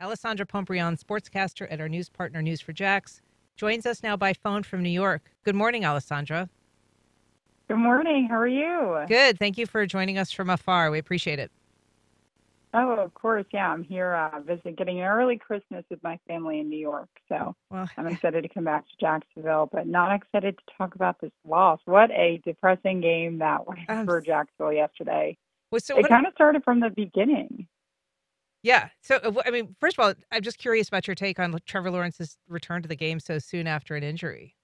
Alessandra Pombrian, sportscaster at our news partner News4Jax, joins us now by phone from New York. Good morning, Alessandra. Good morning. How are you? Good. Thank you for joining us from afar. We appreciate it. Oh, of course. Yeah, I'm here uh, visiting, getting an early Christmas with my family in New York. So well, I'm excited to come back to Jacksonville, but not excited to talk about this loss. What a depressing game that was um, for Jacksonville yesterday. Well, so it kind of started from the beginning. Yeah. So, uh, I mean, first of all, I'm just curious about your take on Trevor Lawrence's return to the game so soon after an injury.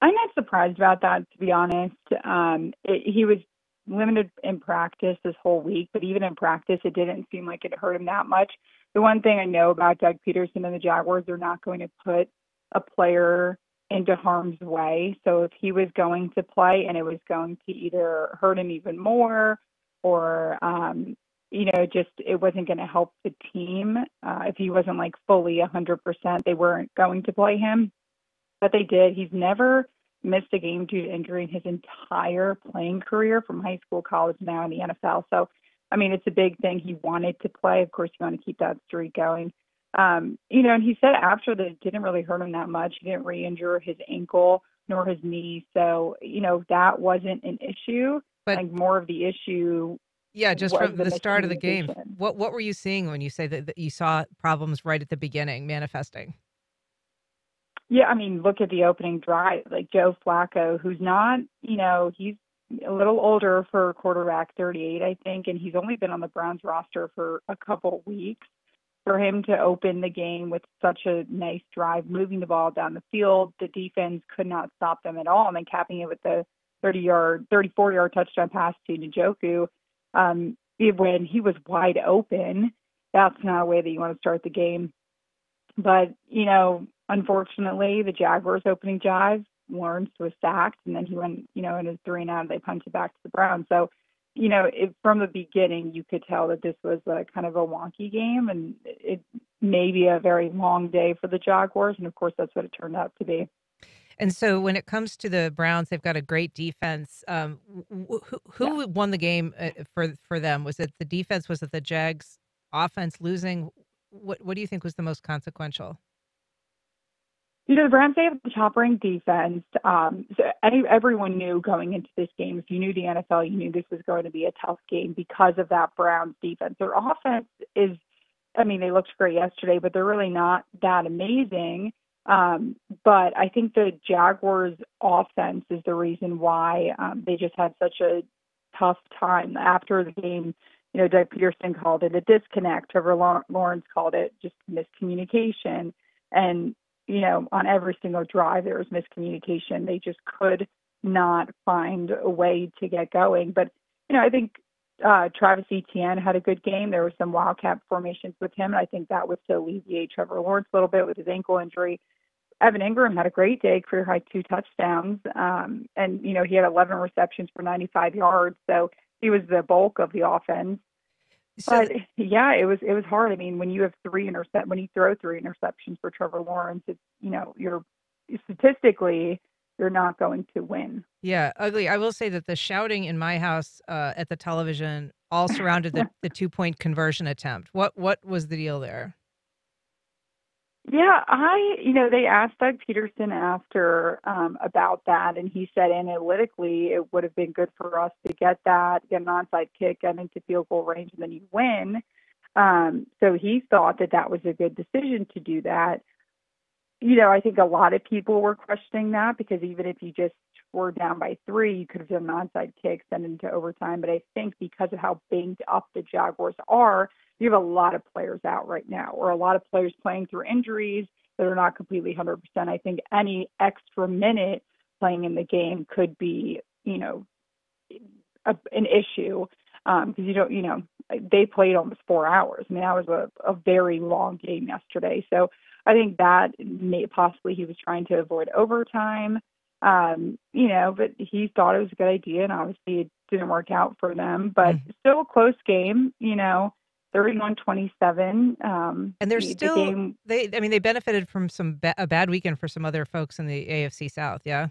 I'm not surprised about that, to be honest. Um, it, he was limited in practice this whole week, but even in practice, it didn't seem like it hurt him that much. The one thing I know about Doug Pederson and the Jaguars, they're not going to put a player into harm's way. So if he was going to play and it was going to either hurt him even more or, um, you know, just it wasn't going to help the team. Uh, if he wasn't like fully 100%, they weren't going to play him. But they did. He's never missed a game due to injury in his entire playing career from high school, college, now in the NFL. So, I mean, it's a big thing. He wanted to play. Of course, you want to keep that streak going. Um, you know, and he said after that it didn't really hurt him that much. He didn't re-injure his ankle nor his knee, so you know that wasn't an issue. But like more of the issue. Yeah, just from the, the start of the game. What what were you seeing when you say that, that you saw problems right at the beginning manifesting? Yeah, I mean, look at the opening drive. Like Joe Flacco, who's not, you know, he's a little older for quarterback, 38, I think, and he's only been on the Browns roster for a couple weeks. For him to open the game with such a nice drive, moving the ball down the field, the defense could not stop them at all, and then capping it with the 30 yard, 34 yard touchdown pass to Njoku. Um, when he was wide open, that's not a way that you want to start the game. But, you know, Unfortunately, the Jaguars opening drive, Lawrence was sacked, and then he went, you know, in his three and out, they punched it back to the Browns. So, you know, it, from the beginning, you could tell that this was a kind of a wonky game, and it may be a very long day for the Jaguars, and of course, that's what it turned out to be. And so, when it comes to the Browns, they've got a great defense. Um, who, who yeah. won the game uh, for for them? Was it the defense? Was it the Jags offense losing? What What do you think was the most consequential? You know, the Browns they have the top ranked defense. Um, so any, everyone knew going into this game, if you knew the NFL, you knew this was going to be a tough game because of that Browns defense. Their offense is, I mean, they looked great yesterday, but they're really not that amazing. Um, but I think the Jaguars' offense is the reason why um, they just had such a tough time after the game. You know, Doug Pederson called it a disconnect. Trevor Lawrence called it just miscommunication. And you know, on every single drive there was miscommunication. They just could not find a way to get going. But, you know, I think uh, Travis Etienne had a good game. There were some wildcat formations with him, and I think that was to alleviate Trevor Lawrence a little bit with his ankle injury. Evan Engram had a great day, career high two touchdowns, um, and you know he had 11 receptions for 95 yards, so he was the bulk of the offense. So, but yeah, it was it was hard. I mean, when you have three intercept when you throw three interceptions for Trevor Lawrence, it's you know you're statistically you're not going to win. Yeah, ugly. I will say that the shouting in my house uh, at the television all surrounded the, the two point conversion attempt. What what was the deal there? Yeah, I, you know, they asked Doug Pederson after um, about that, and he said analytically it would have been good for us to get that, get an onside kick, get into field goal range, and then you win. Um, so he thought that that was a good decision to do that. You know, I think a lot of people were questioning that because even if you just were down by three, you could have done an onside kick, send it into overtime. But I think because of how banged up the Jaguars are, you have a lot of players out right now, or a lot of players playing through injuries that are not completely 100%. I think any extra minute playing in the game could be, you know, a, an issue because um, you don't, you know, they played almost four hours. I mean, that was a, a very long game yesterday. So I think that may possibly he was trying to avoid overtime. Um, you know, but he thought it was a good idea, and obviously it didn't work out for them. But mm-hmm. still a close game. You know, 31-27. Um, and they're the, still the game, they. I mean, they benefited from some ba- a bad weekend for some other folks in the AFC South. Yeah.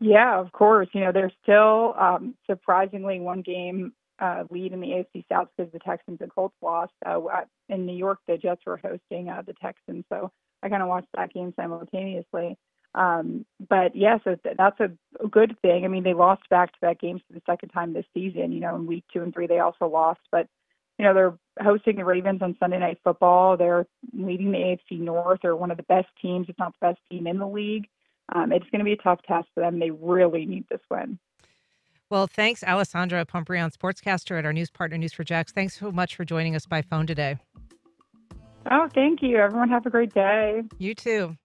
Yeah, of course. You know, they're still um, surprisingly one game uh, lead in the AFC South because the Texans and Colts lost. Uh, in New York, the Jets were hosting uh, the Texans, so I kind of watched that game simultaneously. Um, but yeah, so th- that's a, good thing. I mean, they lost back-to-back games for the second time this season. You know, in week two and three, they also lost, but you know they're hosting the Ravens on Sunday Night Football. They're leading the AFC North. They're one of the best teams, if not the best team in the league. Um, it's going to be a tough test for them. They really need this win. Well, thanks, Alessandra Pombrian, sportscaster at our news partner, News4Jax. Thanks so much for joining us by phone today. Oh, thank you. Everyone have a great day. You too.